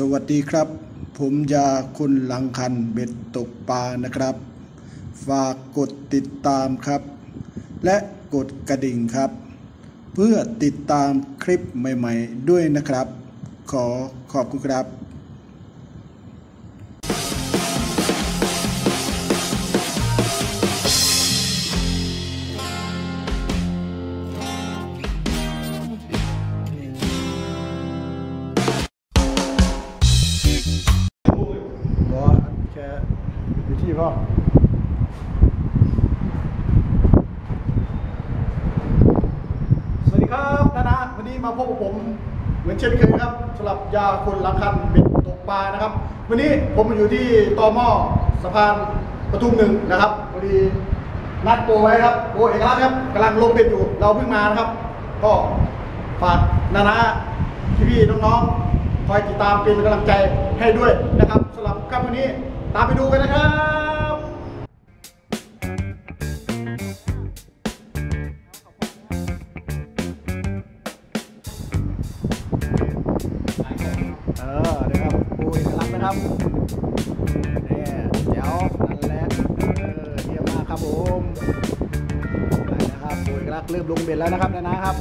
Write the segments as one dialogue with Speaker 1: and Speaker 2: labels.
Speaker 1: สวัสดีครับ ผมยาคุณหลังคันเบ็ดตกปลานะครับ ฝากกดติดตามครับ และกดกระดิ่งครับ เพื่อติดตามคลิปใหม่ ๆ ด้วยนะครับ ขอขอบคุณครับ ปลานะครับ วันนี้ผมอยู่ที่ตอหม้อสะพานปทุมหนึ่งนะครับพอดีนัดโปรไว้ครับโปรเอกลักษณ์ครับกำลังลงเบ็ดอยู่เราเพิ่งมานะครับ ก็ฝากนานาพี่ๆน้องๆคอยติดตามเป็นกำลังใจให้ด้วยนะครับสำหรับค่ำวันนี้ตามไปดูกันนะครับักลักษณ์เริ่มลงเบ็ดแล้วนะครับนะนะครับ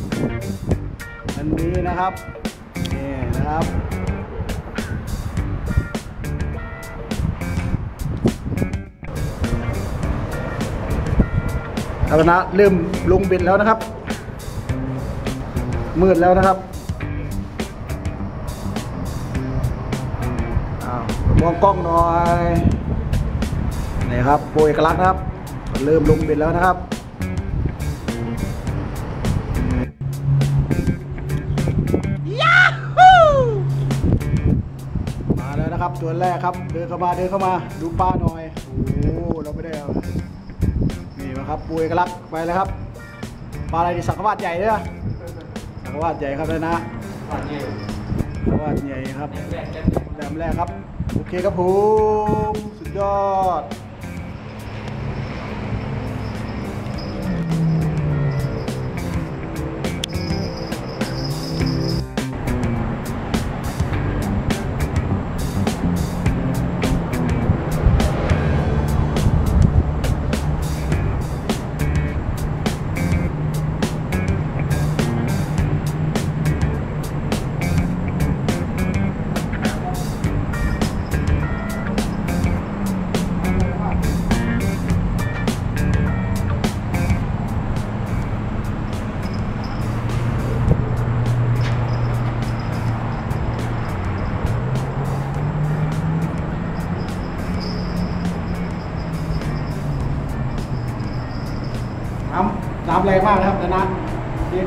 Speaker 1: อันนี้นะครับนี่นะครับเอาละนะเริ่มลงเบ็ดแล้วนะครับ มืดแล้วนะครับมองกล้องหน่อยนี่ครับโปรเอกลักษณ์นะครับ เริ่มลงเบ็ดแล้วนะครับ ครับตัวแรกครับ เดินเข้ามาเดินเข้ามา ดูปลาหน่อยโอ้เราไม่ได้เอานี่มาครับปูเอกลักษณ์ไปเลยครับปลาอะไรดีสังขวาดใหญ่เด้อสังขวาดใหญ่ครับเลยนะสังขวาดใหญ่ครับแต้มแรกครับโอเคครับผมสุดยอด มากนะครับนะนะนี่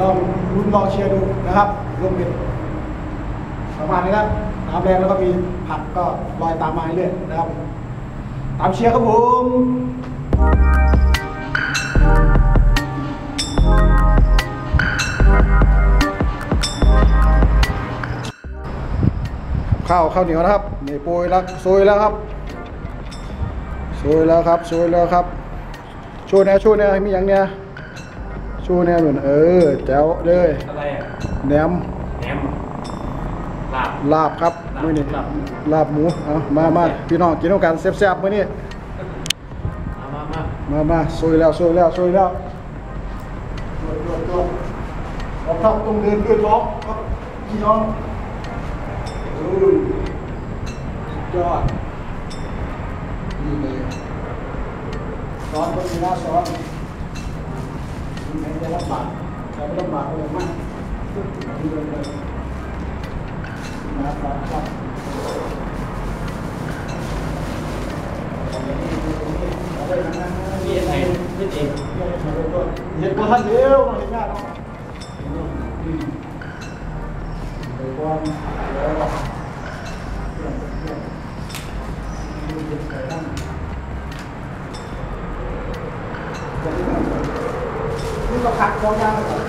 Speaker 1: ลองลุ้นลองเชียร์ดูนะครับลงเบ็ดประมาณนี้ครับน้ำแรงแล้วก็มีผักก็ลอยตามมาเรื่อยนะครับ ตามเชียร์ครับผมข้าวข้าวเหนียวนะครับนี่โปรยแล้วโซยแล้วครับโซยแล้วครับโซยแล้วครับ ชว์แนวโชว์แนวมีอย่างเนี้ยโชว์แนวเหมือนเออแจ๋วเลย
Speaker 2: อะไรอะ
Speaker 1: แหนม
Speaker 2: แหนมลาบ
Speaker 1: ลาบครับ
Speaker 2: ลาบ
Speaker 1: มื้อนี้
Speaker 2: ลาบ
Speaker 1: ลาบหมูเอามามาพี่น้องกินด้วยกันแซ่บๆมื้อนี้
Speaker 2: มามามา
Speaker 1: มามาโซยแล้วโซยแล้วโซยแล้วโซยโซยโซยเอาเข้าตรงเดินด้วยท้องครับพี่น้องเออสุดยอด ซ้อนก็มีหน้าซ้อนไม่ได้ลำบากแต่ไม่ลำบากเลยมากนี่เลยเลยหน้าซ้อนครับ
Speaker 2: มีอะไรไม่เอง
Speaker 1: เห็นก็ทันเร็วมาเห็นหน้าเนาะอืมเดี๋ยวก่อนเดี๋ยวก่อนเดี๋ยวเดี๋ยวดูเด็กใส่นั่ง นี่เร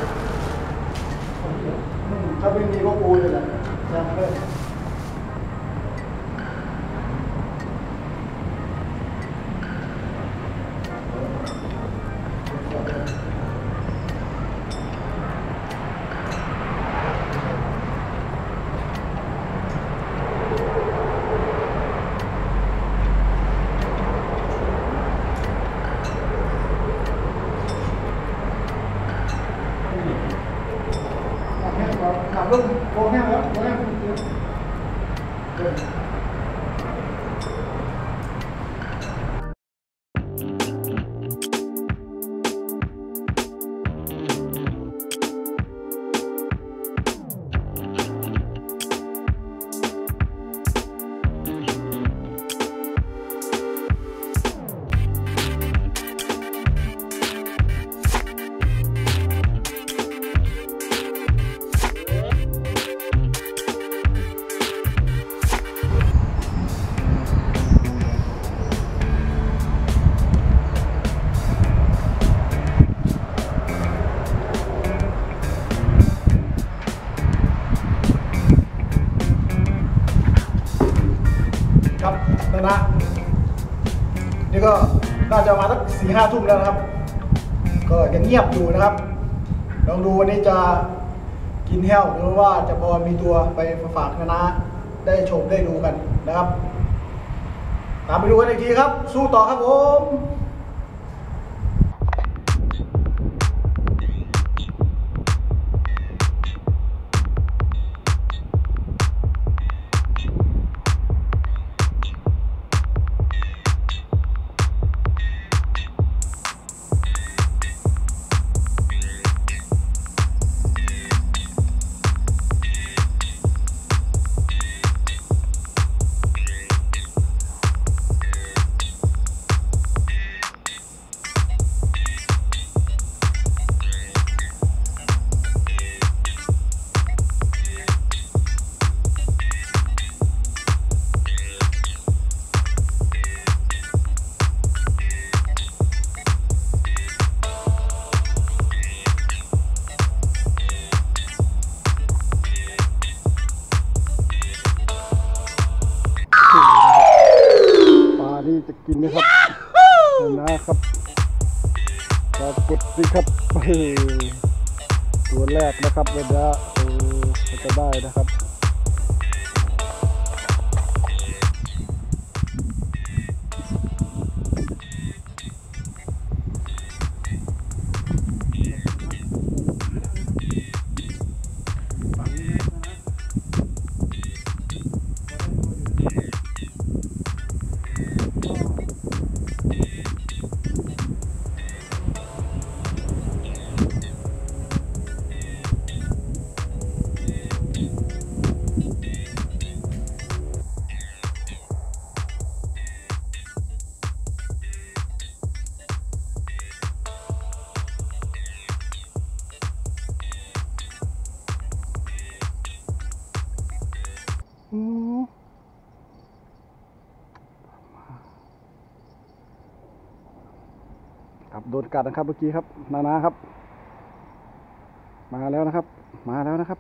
Speaker 1: แล้วครับ ก็ยังเงียบอยู่นะครับลองดูวันนี้จะกินแห้วหรือว่าจะพอมีตัวไปฝากคณะได้ชมได้ดูกันนะครับ ตามไปดูกันอีกทีครับ สู้ต่อครับผม
Speaker 3: ครับโดนกัดนะครับเมื่อกี้ครับ นานาครับ มาแล้วนะครับ มาแล้วนะครับ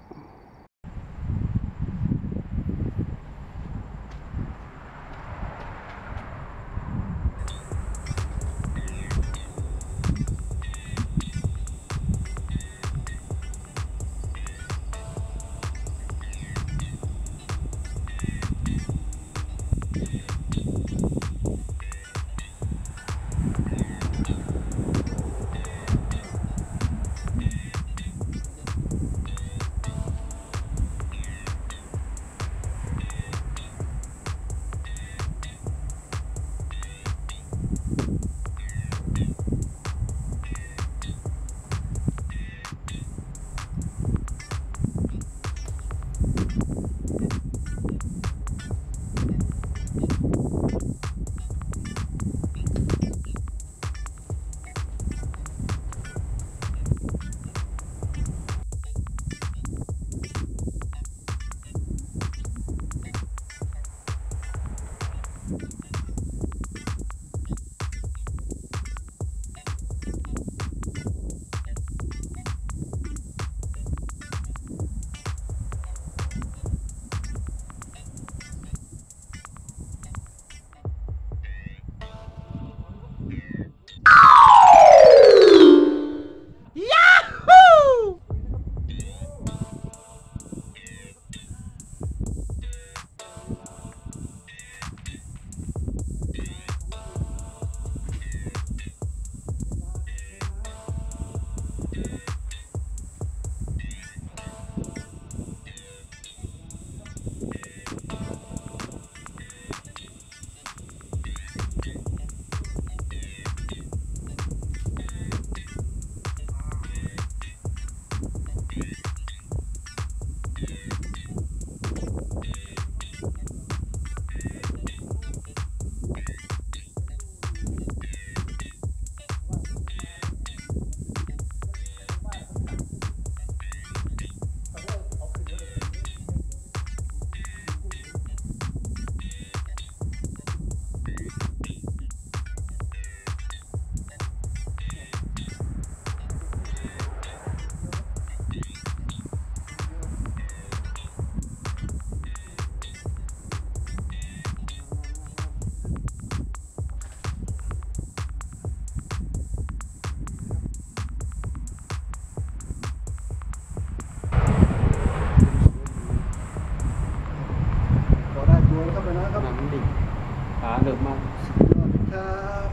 Speaker 2: ขาเริ่มมาก
Speaker 1: สวัสดีครับ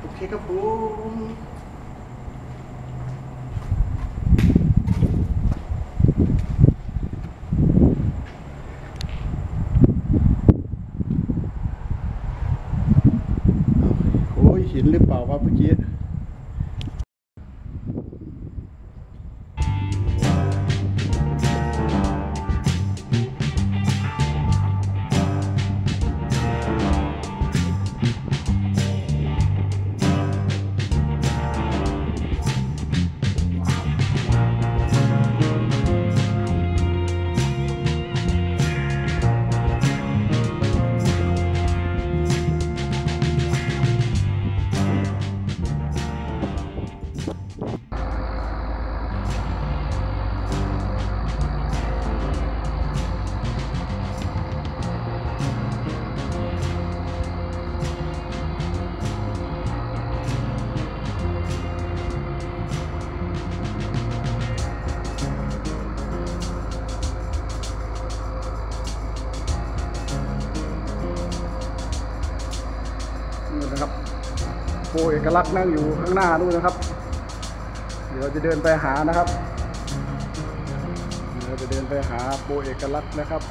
Speaker 1: โอเคครับผมโอ้ยเห็นหรือเปล่าวะเมื่อกี้ เอกลักษณ์นั่งอยู่ข้างหน้านู่นนะครับ เดี๋ยวจะเดินไปหานะครับเดี๋ยวจะเดินไปหาโปเอกลักษณ์นะครับ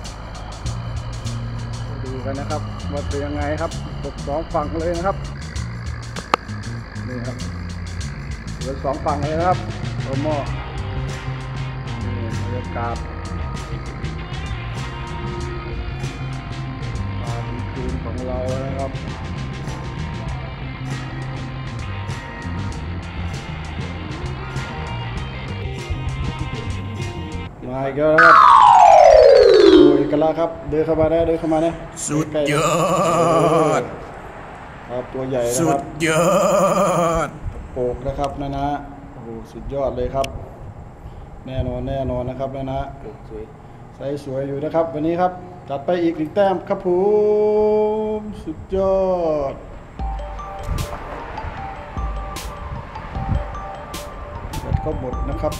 Speaker 1: ดูกันนะครับว่าเป็นยังไงครับตกสองฝั่งเลยนะครับนี่ครับเหลือสองฝั่งเลยนะครับตัวหม้อนี่บรรยากาศ มาอีกแล้วนะครับโอ้ยกันละครับ เดินเข้ามาได้เดินเข้ามาเนี่ย
Speaker 4: สุดยอด
Speaker 1: ครับตัวใหญ่นะ
Speaker 4: สุ
Speaker 1: ครั
Speaker 4: ด
Speaker 1: บ
Speaker 4: ยอด
Speaker 1: โปกนะครับนะนะโอ้โหสุดยอดเลยครับ แน่นอนแน่นอนนะครับนะนะ
Speaker 2: ปลูกสวย
Speaker 1: ใสสวยอยู่นะครับ วันนี้ครับจัดไปอีกหนึ่งแต้มครับผมสุดยอดหมดก็หมดนะครับ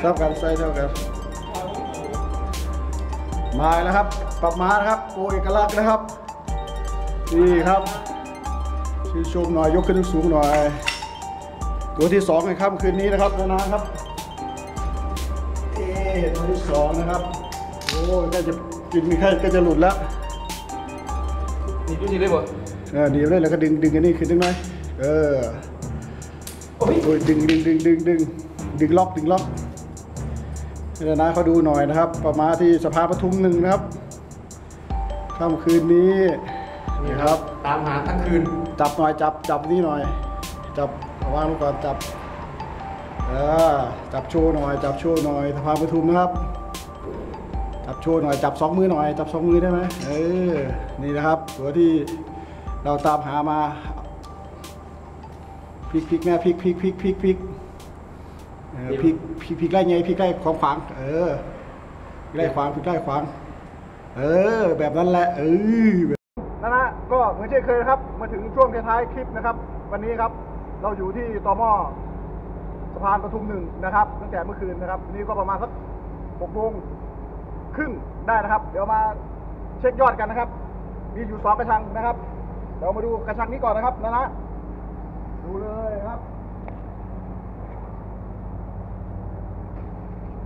Speaker 1: เท่ากันไซส์เท่ากันมาแล้วครับปรับมานะครับโอเอกลักษณ์นะครับนี่ครับชื่นชมหน่อยยกขึ้นสูงหน่อย ตัวที่สองในค่ำคืนนี้นะครับนานาครับเอ๊ะตัวที่สองนะครับโอ้ยใกล้จะกินมีใครก็จะหลุดแล้ว
Speaker 2: นี่ดูสิได้บ่
Speaker 1: เออดีเลยแล้วก็ดึงดึงอันนี้ขึ้นดึงหน่อยเออโอ้ยดึงดึงดึงดึงดึงดึงล็อกดึงล็อก ให้นานาเขาดูหน่อยนะครับ ประมาณที่สภาปทุมหนึ่งนะครับค่ำคืนนี้นี่ครับ
Speaker 2: ตามหาทั้งคืน
Speaker 1: จับหน่อยจับจับนี่หน่อย จับวางลงก่อนจับเออจับโชว์หน่อย จับโชว์หน่อยสภาปทุมนะครับ จับโชว์หน่อยจับสองมือหน่อย จับสองมือได้ไหมเออนี่นะครับ ตัวที่เราตามหามาพลิกพลิกแม่พลิกพลิกพลิกพลิกพลิกเอพลิกพลิกพลิกไล่ไงพลิกไล่ของขวาง เออพลิกไล่ขวางพลิกไล่ขวาง เออ แบบนั้นแหละ เออนะนะก็เหมือนเช่นเคยนะครับ มาถึงช่วงท้ายๆคลิปนะครับ วันนี้ครับเราอยู่ที่ตมสะพานปทุมหนึ่งนะครับตั้งแต่เมื่อคืนนะครับนนี้ก็ประมาณสักหกโมงครึ่งได้นะครับ เดี๋ยวมาเช็คยอดกันนะครับ มีอยู่สองกระชังนะครับ เดี๋ยวมาดูกระชังนี้ก่อนนะครับนะนะดูเลยครับ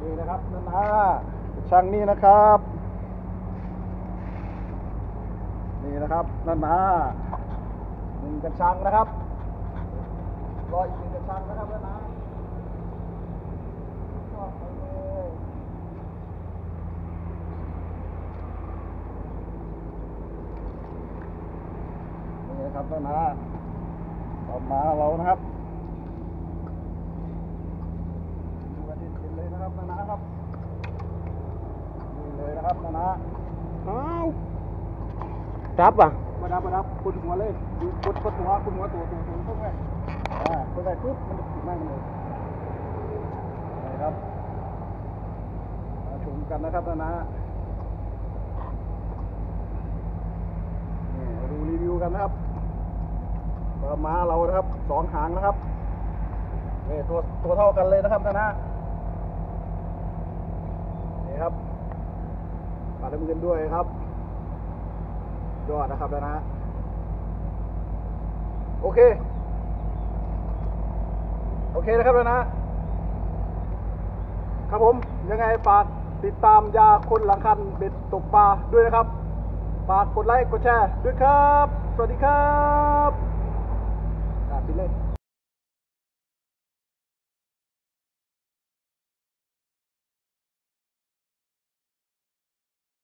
Speaker 1: นี่นะครับนั่นนะกระชังนี้นะครับ นี่นะครับนั่นนะหนึ่งกระชังนะครับรออีกหนึ่งกระชังนะครับนั่นนะชอบไปเนี่นะครับนั่นนะต่อมาเรานะครับดูกันที่เห็นเลยนะครับนั่นนะครับนี่เลยนะค รับนั่นนะ
Speaker 2: อ้าวรับอะ
Speaker 1: มาดับมาดับคุณหัวเลยดูกดกดหัวคุณหัวตัวตัวตัวตัวไงอ่าตัวไหนปุ๊บมันจะติดแม่งเลยนะครับมาชมกันนะครับนะนะนี่มาดูรีวิวกันนะครับปลาม้าเรานะครับสองหางนะครับนี่ตัวตัวเท่ากันเลยนะครับนะนะนี่ครับปลาดำเงินด้วยครับ ยอดนะครับแล้วนะ โอเค โอเคนะครับแล้วนะ ครับผม ยังไงฝากติดตามยาคนหลังคันเบ็ดตกปลาด้วยนะครับ ฝากกดไลค์ กดแชร์ด้วยครับ สวัสดีครับปิดเลย